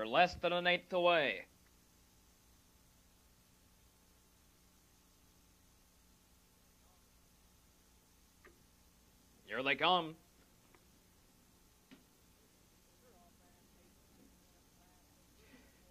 They're less than an eighth away. Here they come.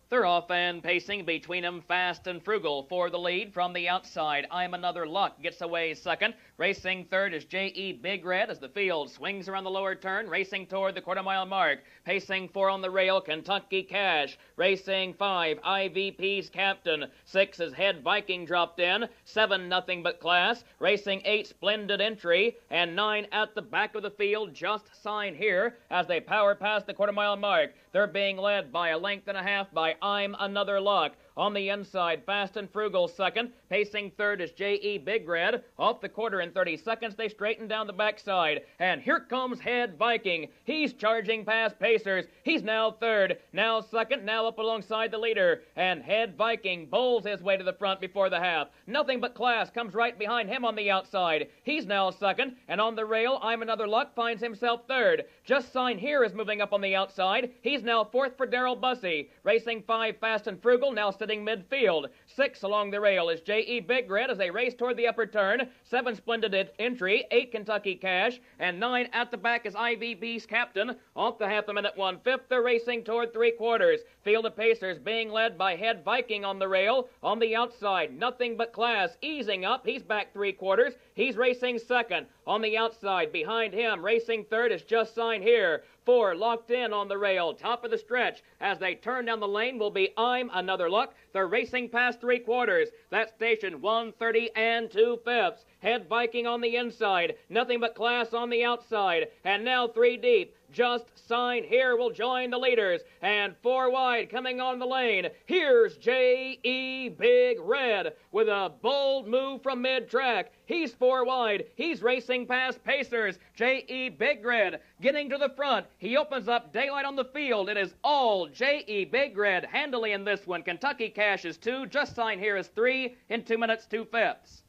They're and pacing between them, fast and frugal for the lead from the outside. I'm another luck gets away second. Racing third is J.E. Big Red as the field swings around the lower turn, racing toward the quarter mile mark. Pacing four on the rail, Kentucky Cash. Racing five, IVP's Captain. Six is Head Viking dropped in. Seven, Nothing But Class. Racing eight, Splendid Entry. And nine at the back of the field, Just Sign Here as they power past the quarter mile mark. They're being led by a length and a half by I'm Another Luck. On the inside, Fast and Frugal second. Pacing third is J.E. Big Red. Off the quarter in 30 seconds, they straighten down the backside. And here comes Head Viking. He's charging past Pacers. He's now third, now second, now up alongside the leader. And Head Viking bowls his way to the front before the half. Nothing but class comes right behind him on the outside. He's now second, and on the rail, I'm Another Luck finds himself third. Just Sign Here is moving up on the outside. He's now fourth for Darryl Busse. Racing five, Fast and Frugal, now sitting midfield. Six along the rail is J.E. Big Red as they race toward the upper turn. Seven Splendid Entry, eight Kentucky Cash, and nine at the back is IVP's Captain. Off the half a minute one fifth, they're racing toward three quarters. Field of Pacers being led by Head Viking on the rail. On the outside, nothing but class. Easing up, he's back three quarters. He's racing second. On the outside, behind him, racing third is Just Sign Here. Four locked in on the rail, top of the stretch. As they turn down the lane will be I'm Another Luck. They're racing past three quarters. That station 130 and two fifths. Head Viking on the inside. Nothing but class on the outside. And now three deep. Just Sign Here will join the leaders. And four wide coming on the lane. Here's J.E. Big Red with a bold move from mid track. He's four wide. He's racing past Pacers. J.E. Big Red getting to the front. He opens up daylight on the field. It is all J.E. Big Red handily in this one. Kentucky Cash is two. Just Sign Here is three in two minutes, two fifths.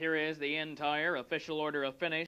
Here is the entire official order of finish.